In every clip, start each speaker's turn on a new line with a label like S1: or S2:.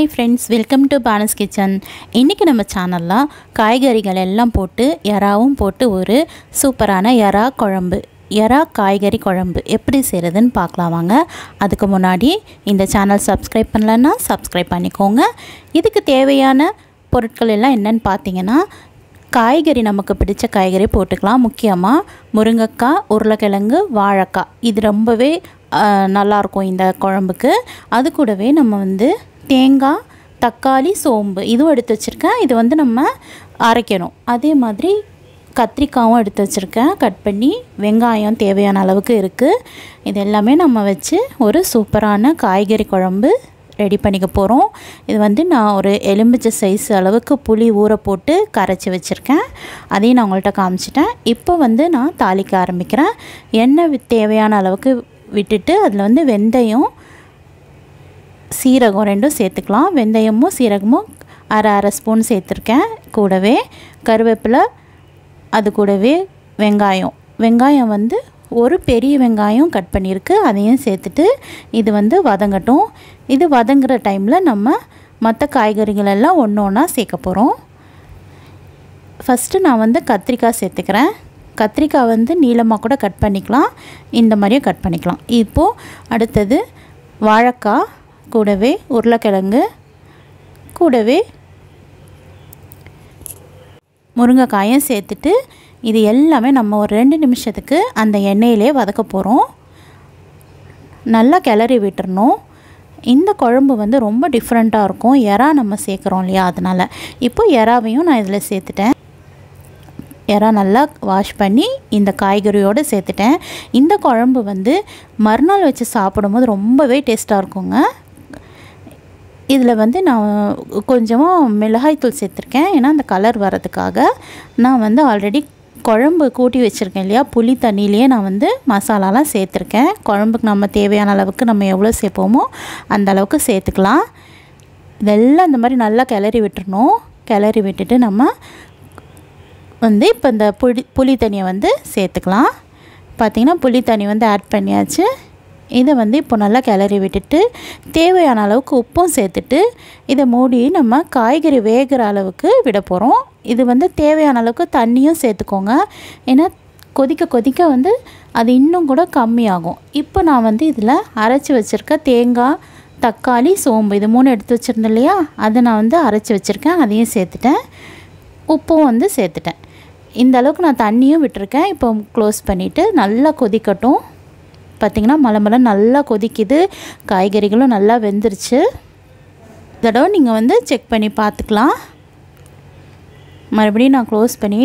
S1: Hi friends welcome to Bana's kitchen இன்றைக்கி நம்ம சேனலில் காய்கறிகள் எல்லாம் போட்டு எறாவும் போட்டு ஒரு சூப்பரான எறா குழம்பு. எறா காய்கறி குழம்பு எப்படி செய்கிறதுன்னு பார்க்கலாம் வாங்க. அதுக்கு முன்னாடி இந்த சேனல் சப்ஸ்கிரைப் பண்ணலன்னா சப்ஸ்கிரைப் பண்ணிக்கோங்க. இதுக்கு தேவையான பொருட்கள் எல்லாம் என்னென்னு பார்த்தீங்கன்னா காய்கறி நமக்கு பிடிச்ச காய்கறி போட்டுக்கலாம். முக்கியமாக முருங்கைக்காய் உருளைக்கிழங்கு வாழைக்காய். இது ரொம்பவே நல்லாயிருக்கும் இந்த குழம்புக்கு. அது கூடவே நம்ம வந்து தேங்காய் தக்காளி சோம்பு இதுவும் எடுத்து வச்சுருக்கேன். இது வந்து நம்ம அரைக்கணும். அதே மாதிரி கத்திரிக்காயும் எடுத்து வச்சுருக்கேன். கட் பண்ணி வெங்காயம் தேவையான அளவுக்கு இருக்குது இது எல்லாமே நம்ம வச்சு ஒரு சூப்பரான காய்கறி குழம்பு ரெடி பண்ணிக்க போகிறோம் இது வந்து நான் ஒரு எலும்பிச்சை சைஸ் அளவுக்கு புளி ஊற போட்டு கரைச்சி வச்சுருக்கேன். அதையும் நான் உங்கள்கிட்ட காமிச்சிட்டேன். இப்போ வந்து நான் தாளிக்க ஆரம்பிக்கிறேன். எண்ணெய் தேவையான அளவுக்கு விட்டுட்டு அதில் வந்து வெந்தயம் சீரகம் ரெண்டும் சேர்த்துக்கலாம். வெந்தயமும் சீரகமும் அரை அரை ஸ்பூன் சேர்த்துருக்கேன். கூடவே கருவேப்பிலை அது கூடவே வெங்காயம். வெங்காயம் வந்து ஒரு பெரிய வெங்காயம் கட் பண்ணியிருக்கு. அதையும் சேர்த்துட்டு இது வந்து வதங்கட்டும். இது வதங்குற டைமில் நம்ம மற்ற காய்கறிகள் எல்லாம் ஒன்று ஒன்றா சேர்க்க போகிறோம் ஃபஸ்ட்டு நான் வந்து கத்திரிக்காய் சேர்த்துக்கிறேன். கத்திரிக்காய் வந்து நீளமாக கூட கட் பண்ணிக்கலாம். இந்த மாதிரியும் கட் பண்ணிக்கலாம். இப்போது அடுத்தது வாழைக்காய் கூடவே உருளைக்கிழங்கு கூடவே முருங்கைக்காயும் சேர்த்துட்டு இது எல்லாமே நம்ம ஒரு ரெண்டு நிமிஷத்துக்கு அந்த எண்ணெயிலே வதக்க போகிறோம் நல்லா கிளறி விட்டுறணும். இந்த குழம்பு வந்து ரொம்ப டிஃப்ரெண்ட்டாக இருக்கும். எறா நம்ம சேர்க்குறோம் இல்லையா? அதனால். இப்போ எறாவையும் நான் இதில் சேர்த்துட்டேன். இறா நல்லா வாஷ் பண்ணி இந்த காய்கறியோடு சேர்த்துட்டேன். இந்த குழம்பு வந்து மறுநாள் வச்சு சாப்பிடும்போது ரொம்பவே டேஸ்ட்டாக இருக்குங்க. இதில் வந்து நான் கொஞ்சமாக மிளகாய்த்தூள் சேர்த்துருக்கேன். ஏன்னா அந்த கலர் வரதுக்காக நான் வந்து ஆல்ரெடி குழம்பு கூட்டி வச்சுருக்கேன் இல்லையா? புளி தண்ணியிலேயே நான் வந்து மசாலாலாம் சேர்த்துருக்கேன். குழம்புக்கு நம்ம தேவையான அளவுக்கு நம்ம எவ்வளோ சேர்ப்போமோ அந்த அளவுக்கு சேர்த்துக்கலாம். இதெல்லாம் இந்த மாதிரி நல்லா கிளறி விட்டுறணும். கிளறி விட்டுட்டு நம்ம வந்து இப்போ இந்த புளி புளி தண்ணியை வந்து சேர்த்துக்கலாம். பார்த்திங்கன்னா புளி தண்ணி வந்து ஆட் பண்ணியாச்சு. இதை வந்து இப்போ நல்லா கிளறி விட்டுட்டு தேவையான அளவுக்கு உப்பும் சேர்த்துட்டு இதை மூடி நம்ம காய்கறி வேகிற அளவுக்கு விட போகிறோம் இது வந்து தேவையான அளவுக்கு தண்ணியும் சேர்த்துக்கோங்க. ஏன்னா கொதிக்க கொதிக்க வந்து அது இன்னும் கூட கம்மியாகும். இப்போ நான் வந்து இதில் அரைச்சி வச்சுருக்க தேங்காய் தக்காளி சோம்பு இது மூணு எடுத்து வச்சுருந்தேன் இல்லையா? அதை நான் வந்து அரைச்சி வச்சுருக்கேன். அதையும் சேர்த்துட்டேன். உப்பும் வந்து சேர்த்துட்டேன். இந்த அளவுக்கு நான் தண்ணியும் விட்டுருக்கேன். இப்போ க்ளோஸ் பண்ணிவிட்டு நல்லா கொதிக்கட்டும். பார்த்திங்கன்னா மலை நல்லா கொதிக்குது. காய்கறிகளும் நல்லா வெந்துருச்சு. தடவை நீங்கள் வந்து செக் பண்ணி பார்த்துக்கலாம். மறுபடியும் நான் க்ளோஸ் பண்ணி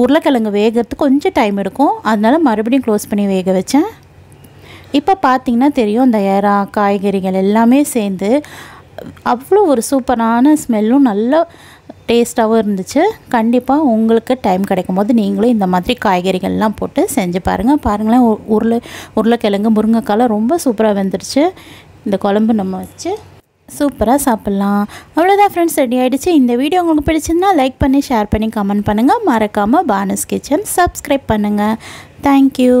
S1: உருளைக்கிழங்கு வேகிறதுக்கு கொஞ்சம் டைம் எடுக்கும். அதனால் மறுபடியும் க்ளோஸ் பண்ணி வேக வச்சேன். இப்போ பார்த்திங்கன்னா தெரியும் இந்த ஏரா காய்கறிகள் எல்லாமே சேர்ந்து அவ்வளோ ஒரு சூப்பரான ஸ்மெல்லும் நல்ல டேஸ்ட்டாகவும் இருந்துச்சு. கண்டிப்பாக உங்களுக்கு டைம் கிடைக்கும் போது நீங்களும் இந்த மாதிரி காய்கறிகள்லாம் போட்டு செஞ்சு பாருங்கள் பாருங்களேன் உருளை உருளைக்கிழங்கு முருங்கைக்காலாம் ரொம்ப சூப்பராக வந்துடுச்சு இந்த குழம்பு நம்ம வச்சு சூப்பராக சாப்பிட்லாம். அவ்வளோதான் ஃப்ரெண்ட்ஸ் ரெடி ஆகிடுச்சு இந்த வீடியோ உங்களுக்கு பிடிச்சிருந்தா லைக் பண்ணி ஷேர் பண்ணி கமெண்ட் பண்ணுங்கள் மறக்காமல் பானஸ் கிச்சன் சப்ஸ்கிரைப் பண்ணுங்கள் தேங்க்யூ